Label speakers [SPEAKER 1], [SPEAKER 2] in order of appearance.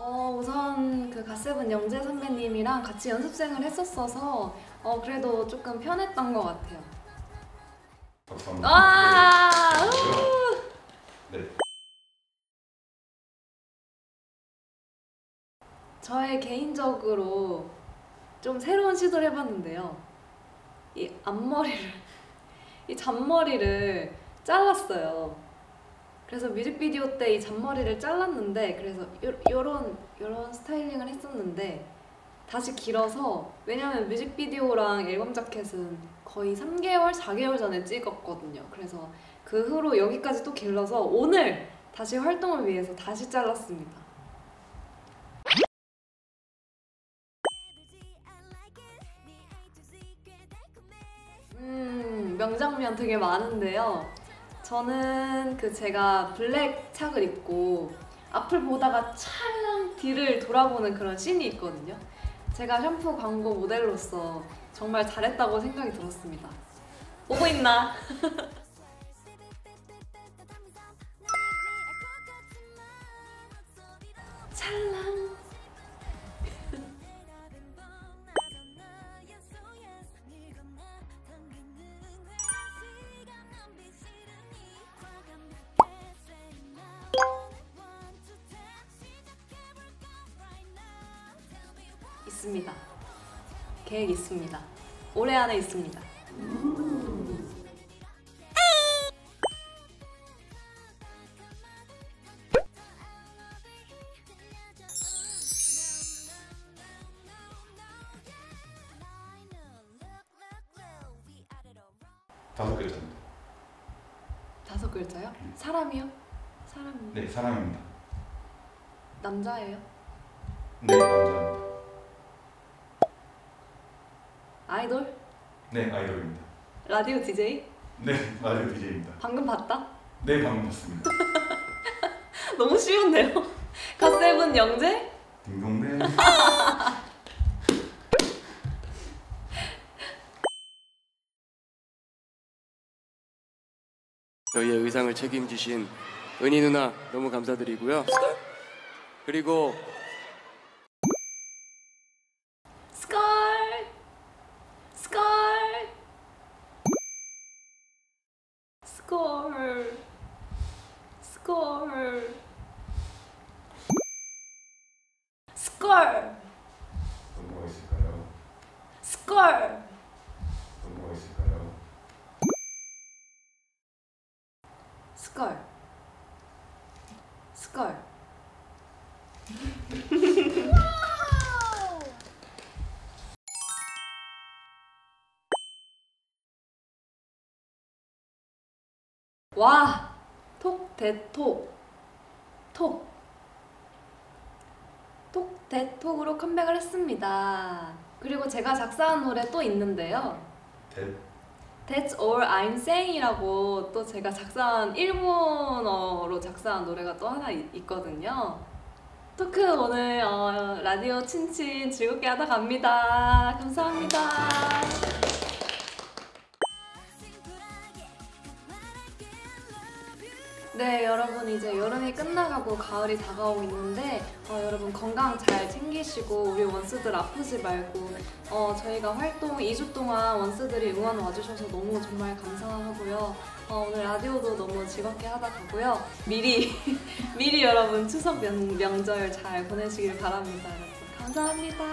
[SPEAKER 1] 어, 우선 그 갓세븐 영재 선배님이랑 같이 연습생을 했었어서 어, 그래도 조금 편했던 것 같아요. 와!
[SPEAKER 2] 네. 네.
[SPEAKER 1] 저의 개인적으로 좀 새로운 시도를 해봤는데요. 이 앞머리를, 이 잔머리를 잘랐어요. 그래서 뮤직비디오 때 이 잔머리를 잘랐는데, 그래서 요, 요런, 요런 스타일링을 했었는데, 다시 길어서, 왜냐면 뮤직비디오랑 앨범 자켓은 거의 3개월, 4개월 전에 찍었거든요. 그래서 그 후로 여기까지 또 길러서 오늘 다시 활동을 위해서 다시 잘랐습니다. 음, 명장면 되게 많은데요. 저는 그 제가 블랙 착을 입고 앞을 보다가 찰랑 뒤를 돌아보는 그런 씬이 있거든요. 제가 샴푸 광고 모델로서 정말 잘했다고 생각이 들었습니다. 보고 있나? 있습니다. 계획 있습니다. 올해 안에 있습니다.
[SPEAKER 2] 다섯 글자입니다.
[SPEAKER 1] 다섯 글자요? 사람이요? 사람
[SPEAKER 2] 네, 사람입니다.
[SPEAKER 1] 남자예요?
[SPEAKER 2] 네, 남자입니다.
[SPEAKER 1] 아이돌?
[SPEAKER 2] 네, 아이돌입니다.
[SPEAKER 1] 라디오 DJ?
[SPEAKER 2] 네, 라디오 DJ입니다.
[SPEAKER 1] 방금 봤다?
[SPEAKER 2] 네, 방금 봤습니다.
[SPEAKER 1] 너무 쉬운데요? 갓세븐 영재?
[SPEAKER 2] 딩동댕.
[SPEAKER 3] 저희의 의상을 책임지신 은희 누나 너무 감사드리고요. 그리고
[SPEAKER 1] 스컬! 스컬! 스컬! 스컬! 스컬! 스컬! 스컬! 와! 톡, 대, 톡. 톡. 톡, 대, 톡으로 컴백을 했습니다. 그리고 제가 작사한 노래 또 있는데요.
[SPEAKER 2] 대.
[SPEAKER 1] That's all I'm saying이라고 또 제가 작사한 일본어로 작사한 노래가 또 하나 있, 있거든요. 토크 오늘 어, 라디오 친친 즐겁게 하다 갑니다. 감사합니다. 네, 여러분 이제 여름이 끝나가고 가을이 다가오고 있는데 어, 여러분 건강 잘 챙기시고 우리 원스들 아프지 말고 어, 저희가 활동 2주 동안 원스들이 응원 와주셔서 너무 정말 감사하고요. 어, 오늘 라디오도 너무 즐겁게 하다 가고요. 미리 미리 여러분 추석 명, 명절 잘 보내시길 바랍니다. 여러분 감사합니다.